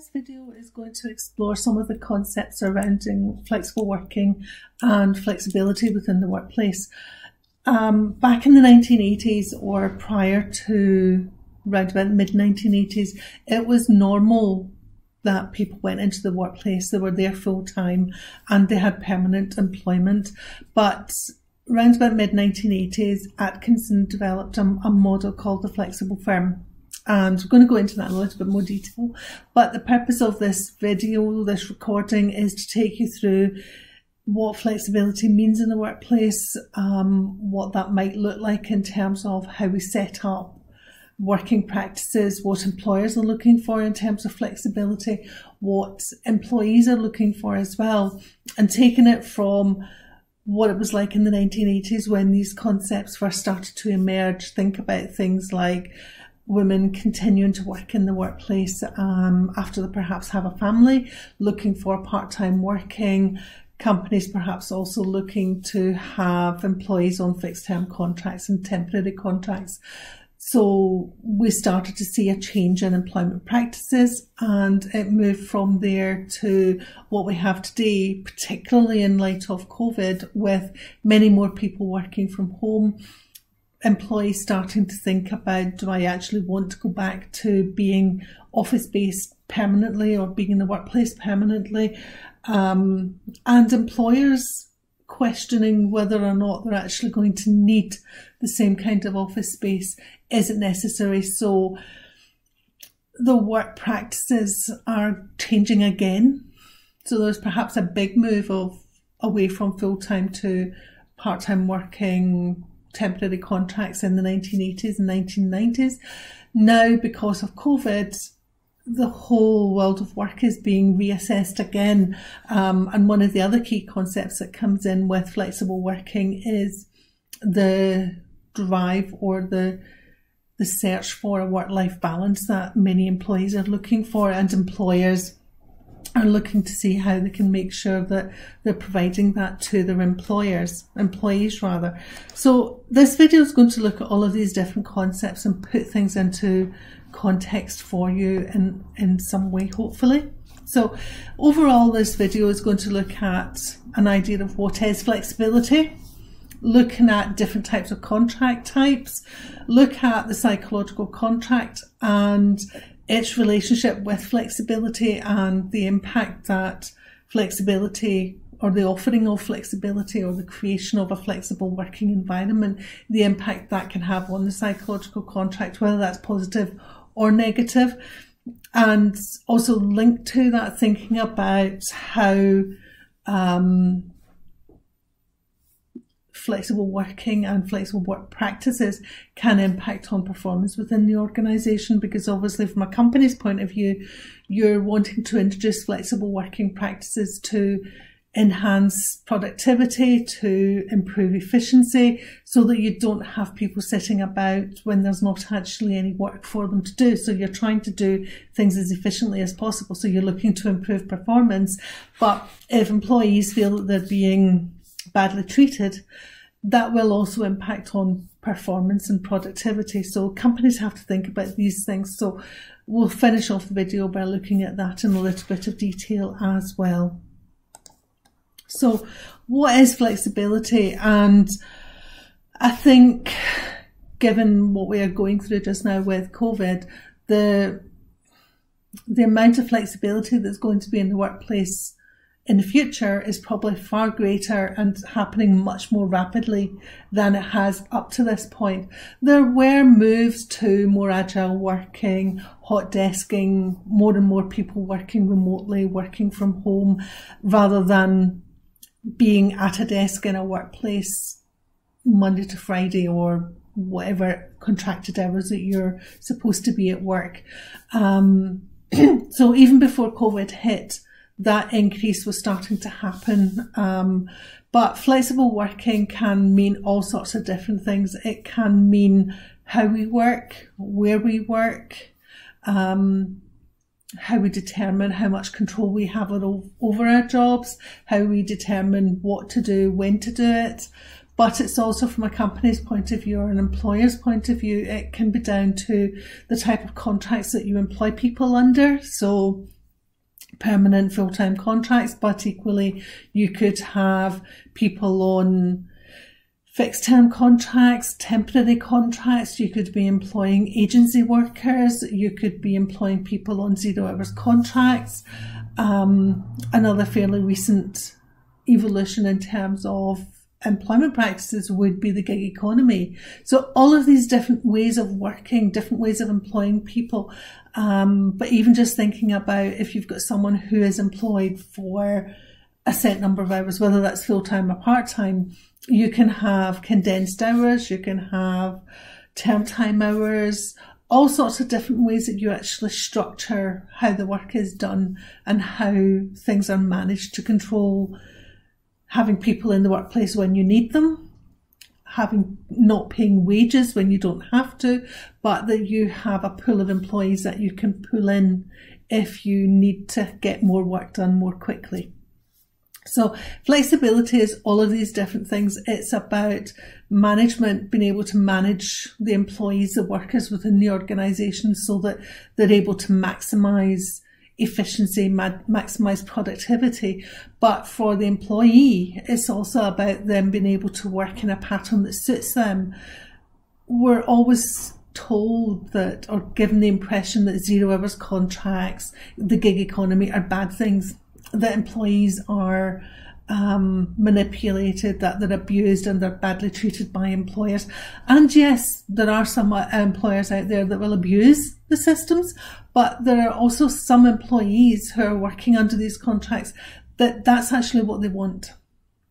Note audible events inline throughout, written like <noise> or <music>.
This video is going to explore some of the concepts surrounding flexible working and flexibility within the workplace. Um, back in the 1980s or prior to around about mid 1980s, it was normal that people went into the workplace, they were there full time and they had permanent employment. But around about mid 1980s, Atkinson developed a, a model called the flexible firm and we're going to go into that in a little bit more detail. But the purpose of this video, this recording, is to take you through what flexibility means in the workplace, um, what that might look like in terms of how we set up working practices, what employers are looking for in terms of flexibility, what employees are looking for as well, and taking it from what it was like in the 1980s when these concepts first started to emerge. Think about things like women continuing to work in the workplace um, after they perhaps have a family, looking for part time working, companies perhaps also looking to have employees on fixed term contracts and temporary contracts. So we started to see a change in employment practices and it moved from there to what we have today, particularly in light of COVID with many more people working from home employees starting to think about do I actually want to go back to being office based permanently or being in the workplace permanently? Um, and employers questioning whether or not they're actually going to need the same kind of office space. Is it necessary? So the work practices are changing again. So there's perhaps a big move of away from full time to part time working, temporary contracts in the 1980s and 1990s. Now, because of COVID, the whole world of work is being reassessed again. Um, and one of the other key concepts that comes in with flexible working is the drive or the the search for a work life balance that many employees are looking for and employers are looking to see how they can make sure that they're providing that to their employers, employees rather. So this video is going to look at all of these different concepts and put things into context for you in, in some way, hopefully. So overall, this video is going to look at an idea of what is flexibility, looking at different types of contract types, look at the psychological contract and its relationship with flexibility and the impact that flexibility or the offering of flexibility or the creation of a flexible working environment, the impact that can have on the psychological contract, whether that's positive or negative. And also linked to that, thinking about how um, flexible working and flexible work practices can impact on performance within the organization because obviously from a company's point of view you're wanting to introduce flexible working practices to enhance productivity to improve efficiency so that you don't have people sitting about when there's not actually any work for them to do. So you're trying to do things as efficiently as possible. So you're looking to improve performance. But if employees feel that they're being badly treated, that will also impact on performance and productivity. So companies have to think about these things. So we'll finish off the video by looking at that in a little bit of detail as well. So what is flexibility? And I think given what we are going through just now with COVID, the the amount of flexibility that's going to be in the workplace in the future is probably far greater and happening much more rapidly than it has up to this point. There were moves to more agile working, hot desking, more and more people working remotely, working from home, rather than being at a desk in a workplace Monday to Friday or whatever contracted hours that you're supposed to be at work. Um, <clears throat> so even before COVID hit, that increase was starting to happen. Um, but flexible working can mean all sorts of different things. It can mean how we work, where we work, um, how we determine how much control we have over our jobs, how we determine what to do, when to do it. But it's also from a company's point of view or an employer's point of view, it can be down to the type of contracts that you employ people under. So permanent full time contracts, but equally you could have people on fixed term contracts, temporary contracts. You could be employing agency workers. You could be employing people on zero hours contracts. Um, another fairly recent evolution in terms of employment practices would be the gig economy. So all of these different ways of working, different ways of employing people. Um, but even just thinking about if you've got someone who is employed for a set number of hours, whether that's full time or part time, you can have condensed hours, you can have term time hours, all sorts of different ways that you actually structure how the work is done and how things are managed to control having people in the workplace when you need them, having not paying wages when you don't have to, but that you have a pool of employees that you can pull in if you need to get more work done more quickly. So flexibility is all of these different things. It's about management being able to manage the employees, the workers within the organisation so that they're able to maximise efficiency, maximize productivity. But for the employee, it's also about them being able to work in a pattern that suits them. We're always told that or given the impression that zero hours contracts, the gig economy are bad things, that employees are um, manipulated, that they're abused and they're badly treated by employers. And yes, there are some uh, employers out there that will abuse the systems, but there are also some employees who are working under these contracts that that's actually what they want.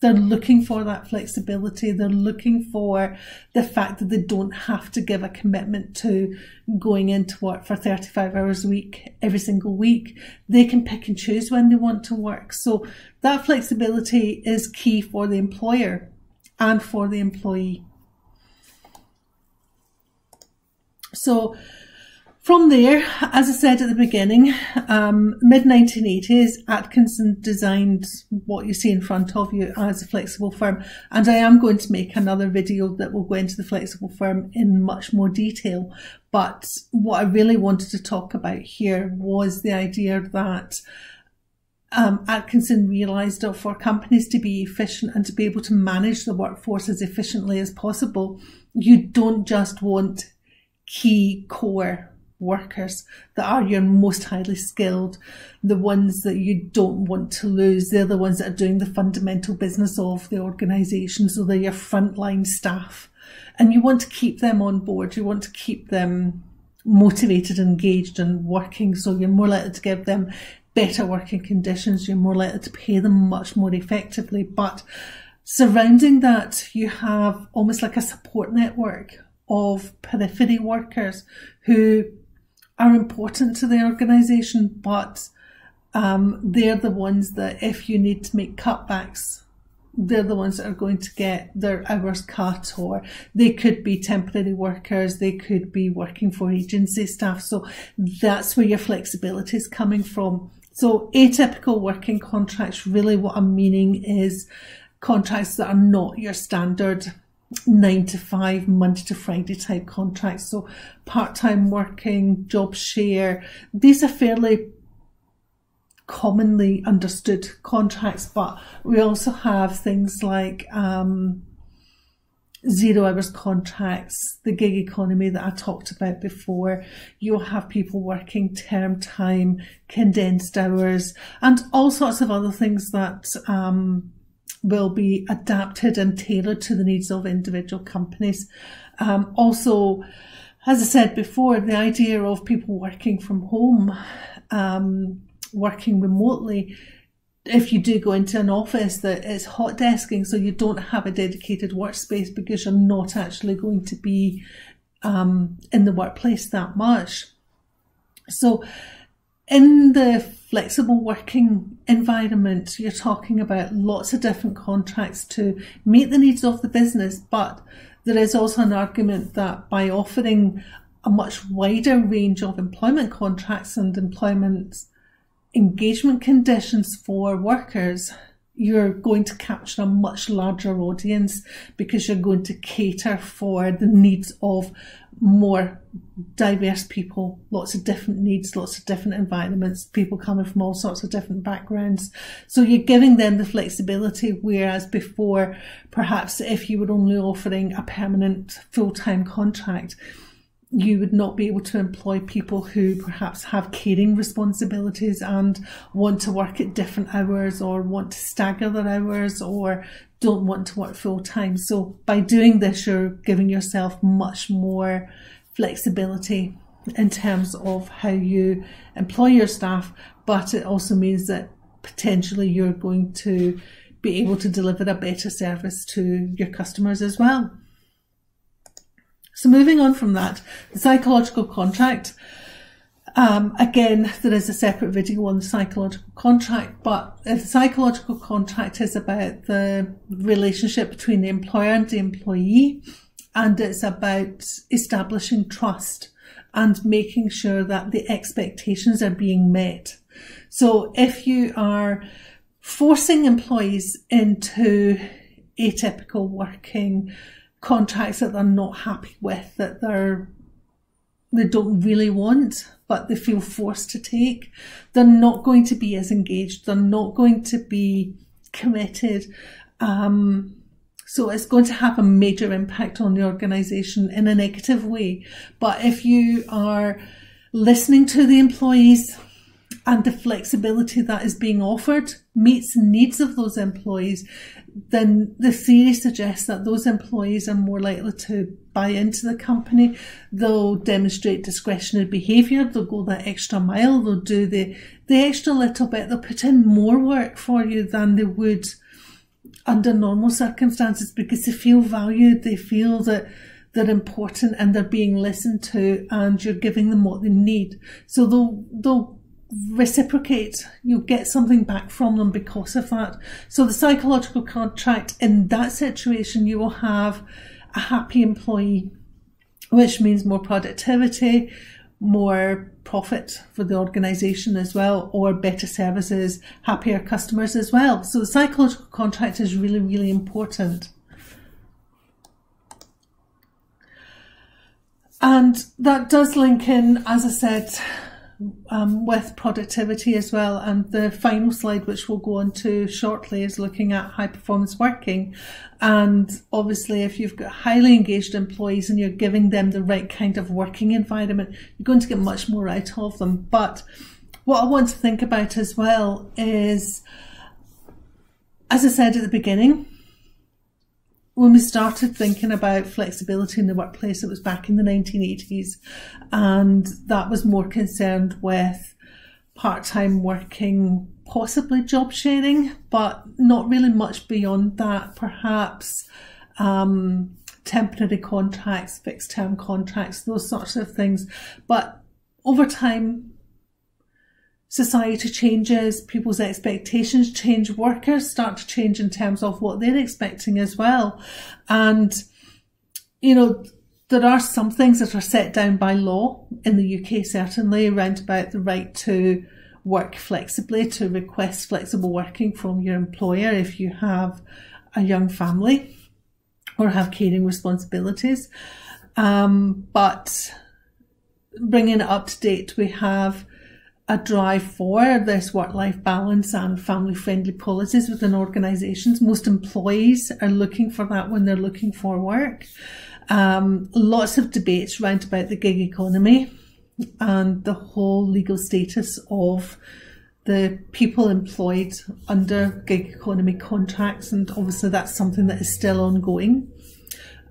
They're looking for that flexibility. They're looking for the fact that they don't have to give a commitment to going into work for 35 hours a week every single week. They can pick and choose when they want to work. So that flexibility is key for the employer and for the employee. So from there, as I said at the beginning, um, mid 1980s, Atkinson designed what you see in front of you as a flexible firm. And I am going to make another video that will go into the flexible firm in much more detail. But what I really wanted to talk about here was the idea that um, Atkinson realised that for companies to be efficient and to be able to manage the workforce as efficiently as possible, you don't just want key core workers that are your most highly skilled, the ones that you don't want to lose. They're the ones that are doing the fundamental business of the organisation. So they're your frontline staff. And you want to keep them on board. You want to keep them motivated, engaged and working. So you're more likely to give them better working conditions. You're more likely to pay them much more effectively. But surrounding that, you have almost like a support network of periphery workers who are important to the organisation, but um, they're the ones that if you need to make cutbacks, they're the ones that are going to get their hours cut, or they could be temporary workers, they could be working for agency staff. So that's where your flexibility is coming from. So atypical working contracts, really what I'm meaning is contracts that are not your standard nine to five, Monday to Friday type contracts. So part time working, job share, these are fairly commonly understood contracts, but we also have things like um, zero hours contracts, the gig economy that I talked about before. You'll have people working term time, condensed hours, and all sorts of other things that um, will be adapted and tailored to the needs of individual companies. Um, also, as I said before, the idea of people working from home, um, working remotely, if you do go into an office that is hot desking, so you don't have a dedicated workspace because you're not actually going to be um, in the workplace that much. So, in the flexible working environment, you're talking about lots of different contracts to meet the needs of the business, but there is also an argument that by offering a much wider range of employment contracts and employment engagement conditions for workers, you're going to capture a much larger audience because you're going to cater for the needs of more diverse people, lots of different needs, lots of different environments, people coming from all sorts of different backgrounds. So you're giving them the flexibility, whereas before, perhaps if you were only offering a permanent full-time contract, you would not be able to employ people who perhaps have caring responsibilities and want to work at different hours or want to stagger their hours or don't want to work full time. So by doing this, you're giving yourself much more flexibility in terms of how you employ your staff, but it also means that potentially you're going to be able to deliver a better service to your customers as well. So moving on from that, the psychological contract. Um, again, there is a separate video on the psychological contract, but the psychological contract is about the relationship between the employer and the employee, and it's about establishing trust and making sure that the expectations are being met. So if you are forcing employees into atypical working, contracts that they're not happy with, that they're they don't really want, but they feel forced to take, they're not going to be as engaged. They're not going to be committed. Um, so it's going to have a major impact on the organisation in a negative way. But if you are listening to the employees and the flexibility that is being offered meets the needs of those employees, then the theory suggests that those employees are more likely to buy into the company. They'll demonstrate discretionary behaviour. They'll go that extra mile. They'll do the, the extra little bit. They'll put in more work for you than they would under normal circumstances because they feel valued. They feel that they're important and they're being listened to and you're giving them what they need. So they'll, they'll reciprocate. You get something back from them because of that. So the psychological contract in that situation, you will have a happy employee, which means more productivity, more profit for the organisation as well, or better services, happier customers as well. So the psychological contract is really, really important. And that does link in, as I said, um, with productivity as well. And the final slide, which we'll go on to shortly, is looking at high performance working. And obviously, if you've got highly engaged employees and you're giving them the right kind of working environment, you're going to get much more out of them. But what I want to think about as well is, as I said at the beginning, when we started thinking about flexibility in the workplace, it was back in the 1980s, and that was more concerned with part time working, possibly job sharing, but not really much beyond that. Perhaps um, temporary contracts, fixed term contracts, those sorts of things. But over time, society changes, people's expectations change, workers start to change in terms of what they're expecting as well. And, you know, there are some things that are set down by law in the UK, certainly, around about the right to work flexibly, to request flexible working from your employer if you have a young family or have caring responsibilities. Um, but bringing it up to date, we have a drive for this work-life balance and family-friendly policies within organisations. Most employees are looking for that when they're looking for work. Um, lots of debates round about the gig economy and the whole legal status of the people employed under gig economy contracts, and obviously that's something that is still ongoing.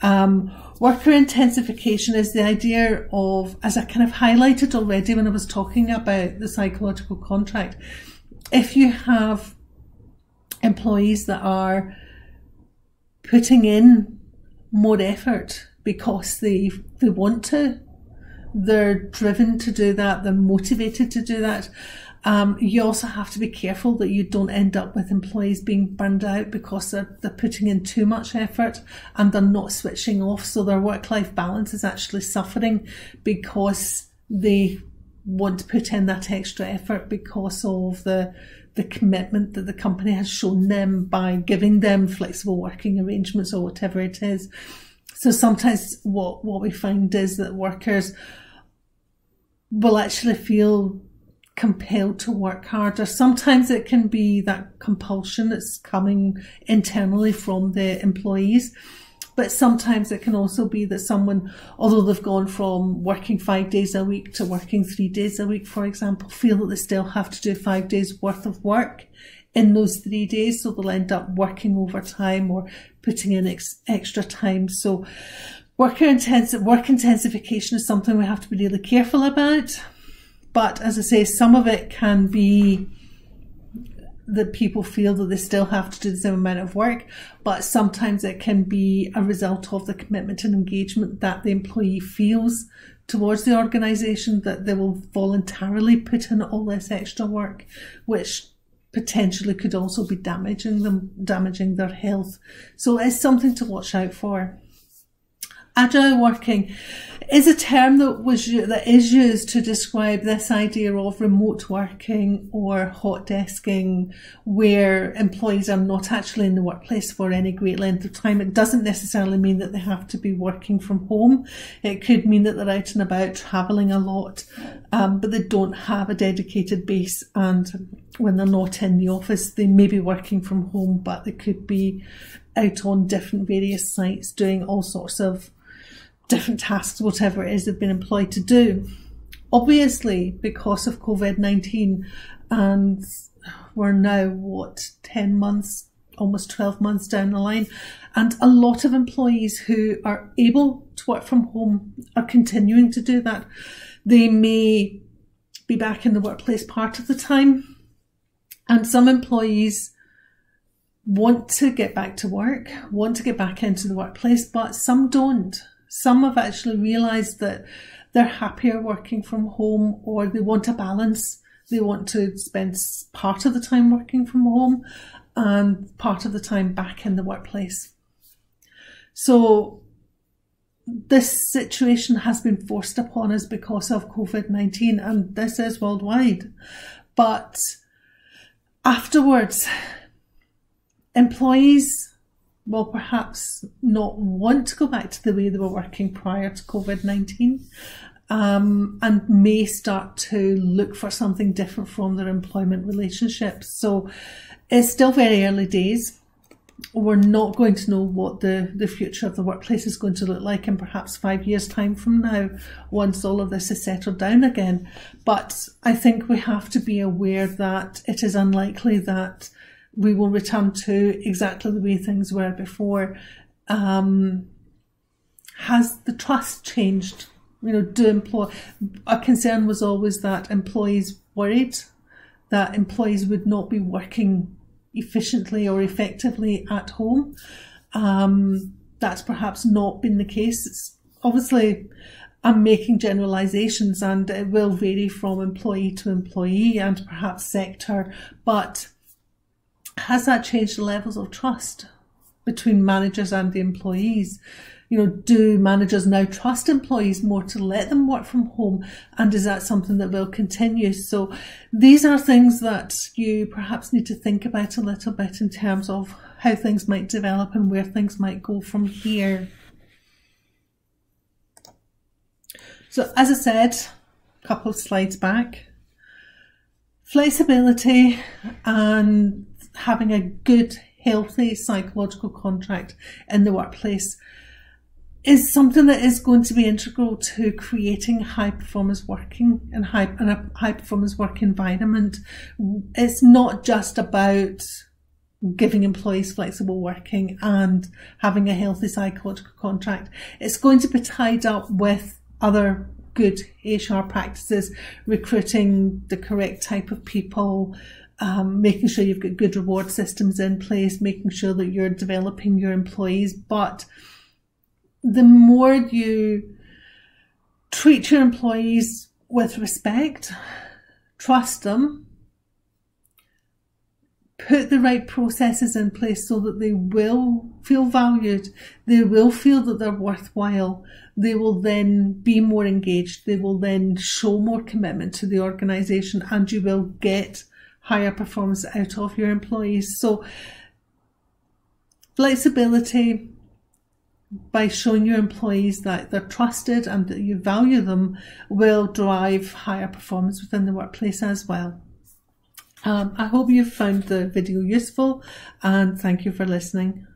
Um, worker intensification is the idea of, as I kind of highlighted already when I was talking about the psychological contract, if you have employees that are putting in more effort because they they want to, they're driven to do that, they're motivated to do that, um, you also have to be careful that you don't end up with employees being burned out because they're, they're putting in too much effort and they're not switching off. So their work life balance is actually suffering because they want to put in that extra effort because of the the commitment that the company has shown them by giving them flexible working arrangements or whatever it is. So sometimes what, what we find is that workers will actually feel compelled to work harder. Sometimes it can be that compulsion that's coming internally from the employees. But sometimes it can also be that someone, although they've gone from working five days a week to working three days a week, for example, feel that they still have to do five days worth of work in those three days. So they'll end up working overtime or putting in ex- extra time. So worker intensive, work intensification is something we have to be really careful about. But as I say, some of it can be that people feel that they still have to do the same amount of work, but sometimes it can be a result of the commitment and engagement that the employee feels towards the organisation that they will voluntarily put in all this extra work, which potentially could also be damaging them, damaging their health. So it's something to watch out for. Agile working is a term that was that is used to describe this idea of remote working or hot desking, where employees are not actually in the workplace for any great length of time. It doesn't necessarily mean that they have to be working from home. It could mean that they're out and about traveling a lot, um, but they don't have a dedicated base. And when they're not in the office, they may be working from home, but they could be out on different various sites doing all sorts of different tasks, whatever it is they've been employed to do. Obviously, because of COVID 19, and we're now, what, 10 months, almost 12 months down the line, and a lot of employees who are able to work from home are continuing to do that. They may be back in the workplace part of the time, and some employees want to get back to work, want to get back into the workplace, but some don't. Some have actually realised that they're happier working from home or they want a balance. They want to spend part of the time working from home and part of the time back in the workplace. So this situation has been forced upon us because of COVID 19 and this is worldwide. But afterwards, employees will perhaps not want to go back to the way they were working prior to COVID 19 um, and may start to look for something different from their employment relationships. So it's still very early days. We're not going to know what the, the future of the workplace is going to look like in perhaps five years' time from now, once all of this is settled down again. But I think we have to be aware that it is unlikely that we will return to exactly the way things were before. Um, has the trust changed? You know, do employ a concern was always that employees worried that employees would not be working efficiently or effectively at home. Um, that's perhaps not been the case. It's obviously I'm making generalizations and it will vary from employee to employee and perhaps sector, but has that changed the levels of trust between managers and the employees? You know, do managers now trust employees more to let them work from home? And is that something that will continue? So these are things that you perhaps need to think about a little bit in terms of how things might develop and where things might go from here. So as I said, a couple of slides back, flexibility and having a good, healthy psychological contract in the workplace is something that is going to be integral to creating high performance working and high and a high performance work environment. It's not just about giving employees flexible working and having a healthy psychological contract. It's going to be tied up with other good HR practices, recruiting the correct type of people, um, making sure you've got good reward systems in place, making sure that you're developing your employees. But the more you treat your employees with respect, trust them, put the right processes in place so that they will feel valued, they will feel that they're worthwhile, they will then be more engaged, they will then show more commitment to the organisation, and you will get higher performance out of your employees. So flexibility, by showing your employees that they're trusted and that you value them will drive higher performance within the workplace as well. Um, I hope you found the video useful and thank you for listening.